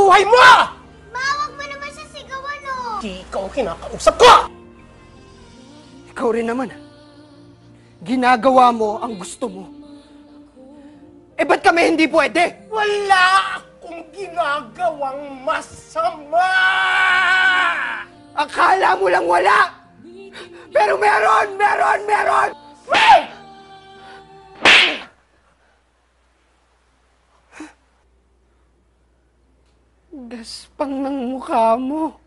buhay mo! Ma, wag mo naman siya sigawan, oh! Di ikaw ang kinakausap ko! Ikaw rin naman. Ginagawa mo ang gusto mo. Eh, ba't kami hindi pwede? Wala akong ginagawang masama! Akala mo lang wala! Pero meron! Meron! Meron! Gaspang ng mukha mo.